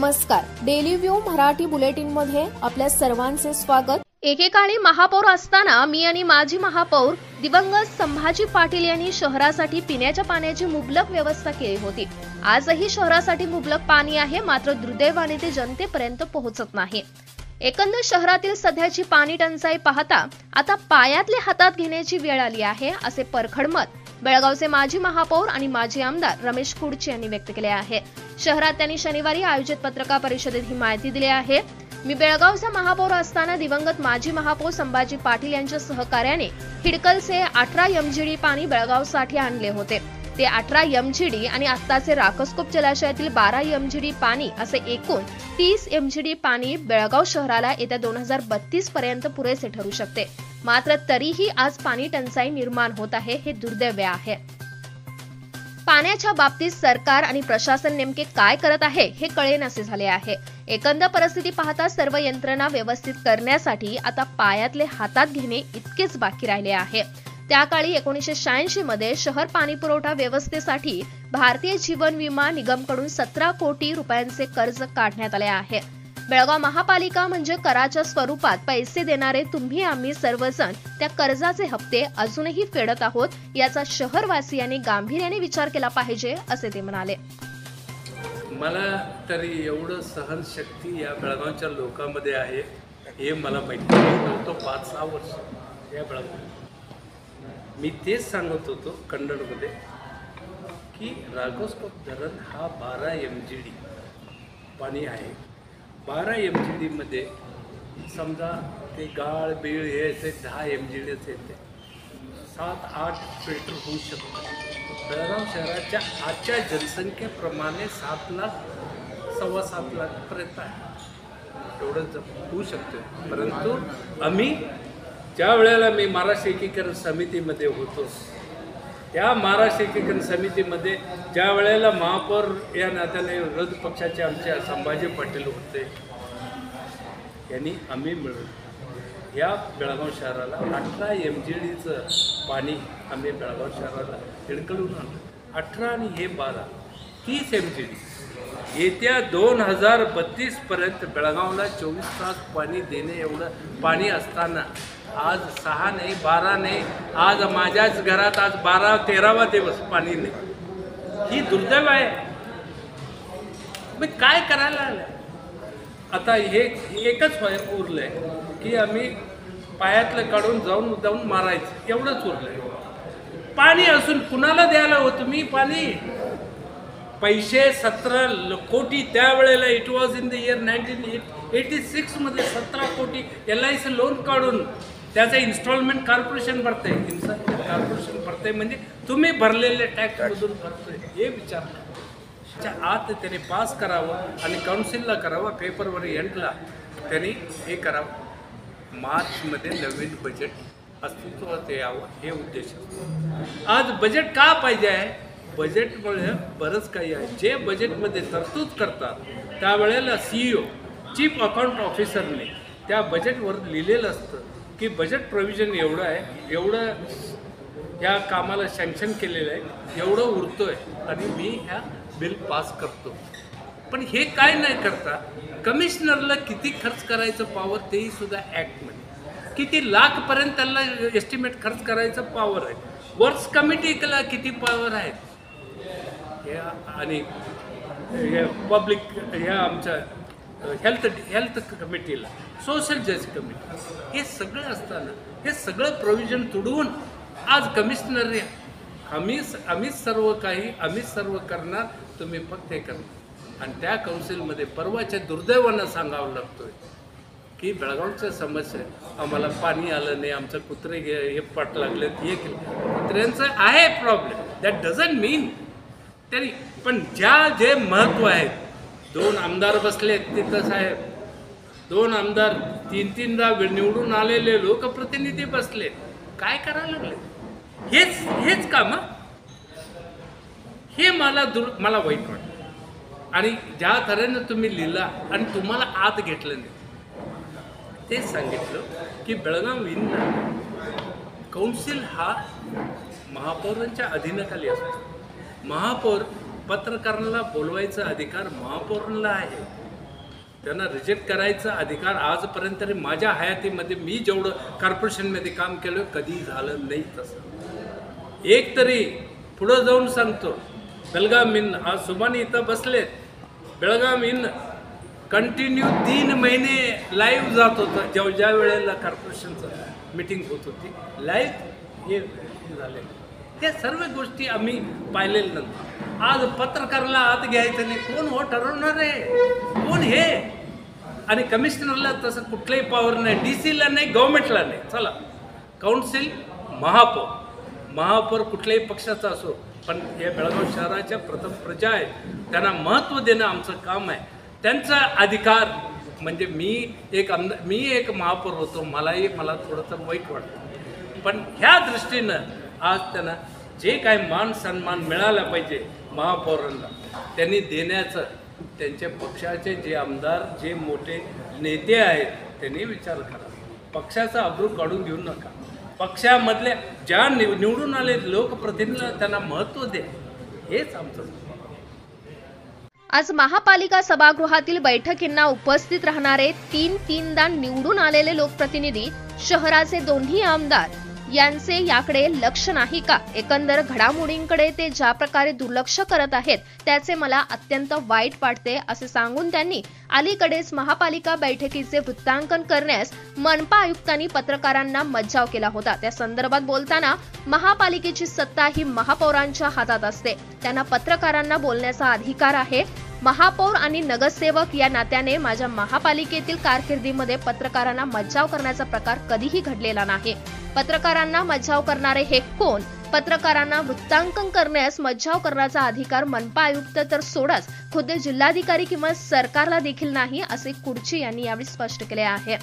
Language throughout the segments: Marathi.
नमस्कार. डेली व्ह्यू मराठी बुलेटिनमध्ये आपल्या सर्वांचे स्वागत. एकेकाळी महापौर असताना मी आणि माजी महापौर दिवंगत संभाजी पाटील यांनी शहरासाठी पिण्याच्या पाण्याची मुबलक व्यवस्था केली होती. आजही शहरासाठी मुबलक पाणी आहे मात्र दुर्दैवाने ते जनतेपर्यंत पोहोचत नाही. एकंदर शहरातील सध्याची पाणी टंचाई पाहता आता पायातले हातात घेण्याची वेळ आली आहे असे परखड मत बेळगावचे माजी महापौर आणि माजी आमदार रमेश कुडचे यांनी व्यक्त केले आहे. शहरात त्यांनी शनिवारी आयोजित पत्रकार परिषदेत ही माहिती दिली आहे. मी बेळगावचा महापौर असताना दिवंगत माजी महापौर संभाजी पाटील यांच्या सहकार्याने हिडकलचे अठरा एमजीडी पाणी बेळगावसाठी आणले होते. ते अठरा एमजीडी आणि आत्ताचे राकसकोप जलाशयातील बारा एमजीडी पाणी असे एकूण तीस एमजीडी पाणी बेळगाव शहराला येत्या दोन हजार बत्तीस पर्यंत पुरेसे ठरू शकते. मात्र तरीही आज पाणी टंचाई निर्माण होत आहे हे दुर्दैव आहे. पाण्याच्या बाबतीत सरकार आणि प्रशासन नेमके काय करत आहे हे कळेनासे झाले आहे. एकंदर परिस्थिती पाहता सर्व यंत्रणा व्यवस्थित करण्यासाठी आता पायातले हातात घेणे इतकेच बाकी राहिले आहे. त्या काळी एकोणीसशे शहाऐंशी मध्ये शहर पाणी पुरवठा व्यवस्थेसाठी भारतीय जीवन विमा निगमकडून सतरा कोटी रुपयांचे कर्ज काढण्यात आले आहे. बेळगाव महापालिका म्हणजे कराच्या स्वरूपात पैसे देणारे तुम्ही आम्ही सर्वजण त्या कर्जाचे हप्ते अजूनही फेडत आहोत याचा शहरवासियांनी गांभीर्याने विचार केला पाहिजे असे ते म्हणाले. मला तरी एवढं सहनशक्ती या बेळगावच्या लोकांमध्ये आहे हे मला माहिती होतो पाच सहा वर्ष या बेळगाव मी तेच सांगत होतो कन्नडमध्ये की राघोस्कोप धरण हा बारा एम जी डी पाणी आहे. बारा एम जी डीमध्ये समजा ते गाळ बीळ हे असे दहा एम जी डीच येते सात आठ फिल्टर होऊ शकतात. बेळगाव शहराच्या आजच्या जनसंख्येप्रमाणे सात लाख सव्वा सात लाखपर्यंत आहे. एवढं जप होऊ शकतो. परंतु आम्ही ज्या वेळेला मी महाराष्ट्र एकीकरण समितीमध्ये होतो त्या महाराष्ट्र एकीकरण समितीमध्ये ज्या वेळेला महापौर या नात्याने विरोधी पक्षाचे आमच्या संभाजी पाटील होते यांनी आम्ही मिळवलं या बेळगाव शहराला अठरा एम जी डीचं पाणी आम्ही बेळगाव शहराला हिडकलून आणलं. अठरा आणि हे बारा तीस एम जी डी येत्या दोन हजार बत्तीसपर्यंत बेळगावला चोवीस तास पाणी देणे एवढं पाणी असताना आज सहा नाही बारा नाही आज माझ्याच घरात आज बारा तेरावा दिवस पाणी नाही. ही दुर्दैव आहे. मी काय करायला आलं आता हे एकच उरलं उरलंय की आम्ही पायातलं काढून जाऊन जाऊन मारायचं. एवढंच उरलंय. पाणी असून कुणाला द्यायला होतं मी पाणी? पैसे सतरा ल- कोटी त्यावेळेला it was in the year nineteen eighty सिक्समध्ये सतरा कोटी एल आय सी लोन काढून त्याचं इन्स्टॉलमेंट कॉर्पोरेशन भरते इन्स्टॉलमेंट कॉर्पोरेशन भरते म्हणजे तुम्ही भरलेले टॅक्समधून भरतोय. हे विचारलं. आत त्याने पास करावं आणि काउन्सिलला करावं पेपरवर एंडला त्यांनी हे करावं. मार्चमध्ये नवीन बजेट अस्तित्वात यावं हे उद्देश आज बजेट का पाहिजे आहे? बजेटमुळे बरंच काही आहे. जे बजेटमध्ये तरतूद करतात त्यावेळेला सी ओ चीफ अकाउंट ऑफिसरने त्या बजेटवर लिहिलेलं असतं. की बजेट प्रोव्हिजन एवढं आहे एवढं या कामाला सँक्शन केलेलं आहे एवढं उरतो आहे आणि मी ह्या बिल पास करतो. पण हे काय नाही करता कमिशनरला किती खर्च करायचं पॉवर तेही सुद्धा ॲक्टमध्ये किती लाखपर्यंत त्यांना एस्टिमेट खर्च करायचं पॉवर आहे. वर्क्स कमिटीला किती पॉवर आहेत? या आणि पब्लिक ह्या आमच्या हेल्थ हेल्थ कमिटीला सोशल जज कमिटी हे सगळं असताना हे सगळं प्रोव्हिजन तुडवून आज कमिशनर आम्ही आम्हीच सर्व काही आम्हीच सर्व करणार तुम्ही फक्त हे करणार आणि त्या काउन्सिलमध्ये परवाच्या दुर्दैवानं सांगावं लागतोय की बेळगावच्या समस्या आम्हाला पाणी आलं नाही आमचं कुत्रे गे हे पाठ लागले हे केलं. कुत्र्यांचं आहे प्रॉब्लेम दॅट डझंट मीन तरी पण ज्या जे महत्त्व आहेत दोन आमदार बसलेत तिथं साहेब. दोन आमदार तीन तीनदा निवडून आलेले लोकप्रतिनिधी बसले काय करायला लागले? हेच हेच काम हे? मला दुर मला वाईट वाटतं. आणि ज्या तऱ्हेनं तुम्ही लिहिला आणि तुम्हाला आत घेतलं नाही तेच सांगितलं की बेळगाव विन कौन्सिल हा महापौरांच्या अधीनाखाली असतो. महापौर पत्रकारांना बोलवायचा अधिकार महापौरांना आहे. त्यांना रिजेक्ट करायचा अधिकार आजपर्यंत तरी माझ्या हयातीमध्ये मी जेवढं कॉर्पोरेशनमध्ये काम केलं कधी झालं नाही तसं. एक तरी पुढं जाऊन सांगतो. बेळगाम इन आज सुमानी इथं बसलेत. बेळगाम इन कंटिन्यू तीन महिने लाईव्ह जात होतं. जेव्हा ज्या वेळेला कॉर्पोरेशनचं मिटिंग होत होती लाईव्ह हे झाले. त्या सर्व गोष्टी आम्ही पाहिलेल्या नंतर आज पत्रकाराला आत घ्यायचं नाही. कोण हो ठरवणार आहे? कोण हे? आणि कमिशनरला तसं कुठलंही पॉवर नाही. डी सीला नाही गव्हर्मेंटला नाही. चला. काउन्सिल महापौर. महापौर कुठल्याही पक्षाचा असो पण या बेळगाव शहराच्या प्रथम प्रजा आहेत त्यांना महत्त्व देणं आमचं काम आहे. त्यांचा अधिकार म्हणजे मी एक आमदार मी एक महापौर होतो. मलाही मला थोडंसं वाईट वाटतं. पण ह्या दृष्टीनं आज त्यांना जे काय मान सन्मान मिळाला पाहिजे महापौरांना त्यांनी देण्याचं त्यांच्या पक्षाचे जे आमदार जे मोठे नेते आहेत त्यांनी विचार करा. पक्षाचा अब्रू काढून घेऊ नका. पक्षामधल्या ज्या निव निवडून आले लोकप्रतिनिधीला त्यांना महत्त्व द्या. हेच आमचं आज महापालिका सभागृहातील बैठकींना उपस्थित राहणारे तीन तीनदा निवडून आलेले लोकप्रतिनिधी शहराचे दोन्ही आमदार यांचे याकडे लक्ष नाही का? एकंदर घडामोडींकडे ते ज्या प्रकारे दुर्लक्ष करत आहेत त्याचे मला अत्यंत वाईट वाटते असे सांगून त्यांनी अलीकडेच महापालिका बैठकीचे वृत्तांकन करण्यास मनपा आयुक्तांनी पत्रकारांना मज्जाव केला होता. त्या संदर्भात बोलताना महापालिकेची सत्ता ही महापौरांच्या हातात असते. त्यांना पत्रकारांना बोलण्याचा अधिकार आहे. महापौर आणि नगरसेवक या नात्याने माझ्या महापालिकेतील कारकिर्दीमध्ये पत्रकारांना मज्जाव करण्याचा प्रकार कधीही घडलेला नाही. पत्रकारांना मज्जाव करणारे हे कोण? पत्रकारांना वृत्तांकन करण्यास मज्जाव करण्याचा अधिकार मनपा आयुक्त तर सोडाच खुद्द जिल्हाधिकारी किंवा सरकारला देखील नाही असे कुर्ची यांनी यावेळी स्पष्ट केले आहे.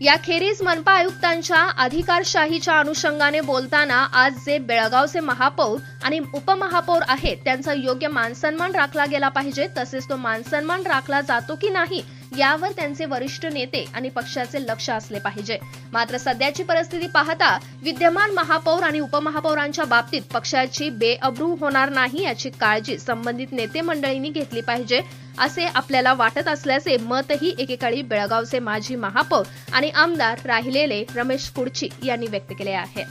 याखेरीज मनपा आयुक्तांच्या अधिकारशाहीच्या अनुषंगाने बोलताना आज जे बेळगावचे महापौर आणि उपमहापौर आहेत त्यांचा योग्य मानसन्मान राखला गेला पाहिजे तसेच तो मानसन्मान राखला जातो की नाही यावर त्यांचे वरिष्ठ नेते आणि पक्षाचे लक्ष असले पाहिजे. मात्र सध्याची परिस्थिती पाहता विद्यमान महापौर आणि उपमहापौरांच्या बाबतीत पक्षाची बेअब्रू होणार नाही याची काळजी संबंधित नेते मंडळींनी घेतली पाहिजे असे आपल्याला वाटत असल्याचे मतही एकेकाळी बेळगावचे माजी महापौर आणि आमदार राहिलेले रमेश कुडची यांनी व्यक्त केले आहे.